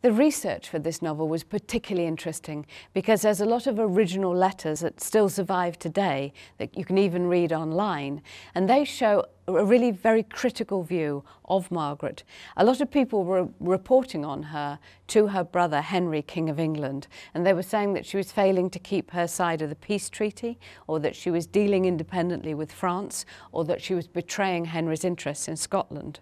The research for this novel was particularly interesting because there's a lot of original letters that still survive today that you can even read online and they show a really very critical view of Margaret. A lot of people were reporting on her to her brother Henry, King of England, and they were saying that she was failing to keep her side of the peace treaty or that she was dealing independently with France or that she was betraying Henry's interests in Scotland.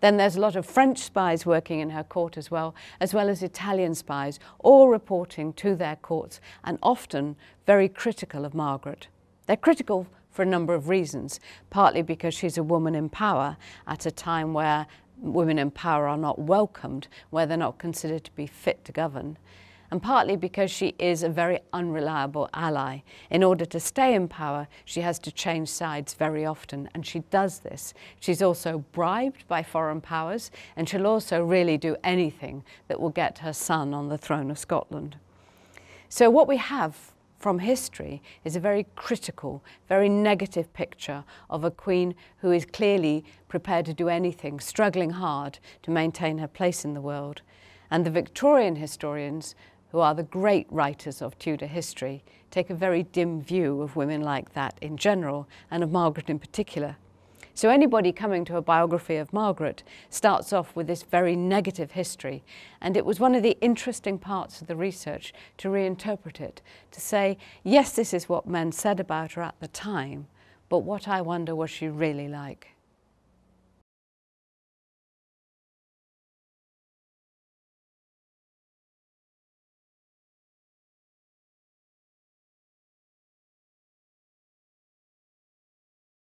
Then there's a lot of French spies working in her court as well, as well as Italian spies, all reporting to their courts and often very critical of Margaret. They're critical for a number of reasons, partly because she's a woman in power at a time where women in power are not welcomed, where they're not considered to be fit to govern and partly because she is a very unreliable ally. In order to stay in power, she has to change sides very often, and she does this. She's also bribed by foreign powers, and she'll also really do anything that will get her son on the throne of Scotland. So what we have from history is a very critical, very negative picture of a queen who is clearly prepared to do anything, struggling hard to maintain her place in the world. And the Victorian historians who are the great writers of Tudor history, take a very dim view of women like that in general and of Margaret in particular. So anybody coming to a biography of Margaret starts off with this very negative history. And it was one of the interesting parts of the research to reinterpret it, to say, yes, this is what men said about her at the time, but what I wonder was she really like.